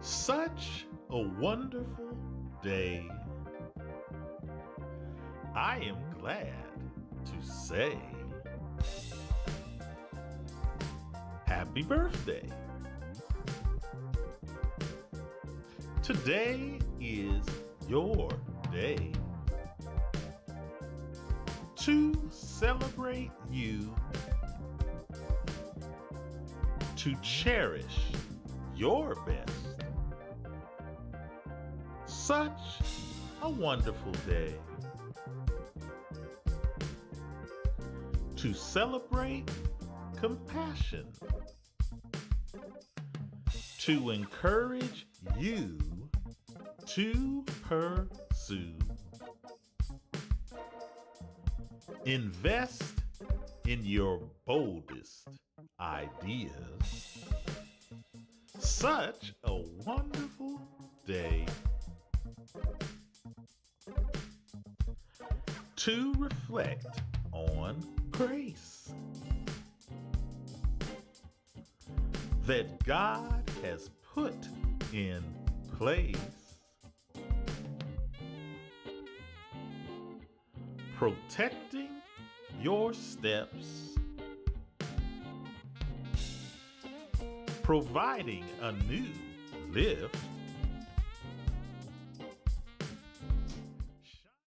Such a wonderful day. I am glad to say happy birthday. Today is your day to celebrate you, to cherish your best. Such a wonderful day to celebrate compassion, to encourage you to pursue. Invest in your boldest ideas. Such a wonderful day. To reflect on grace that God has put in place. Protecting your steps. Providing a new lift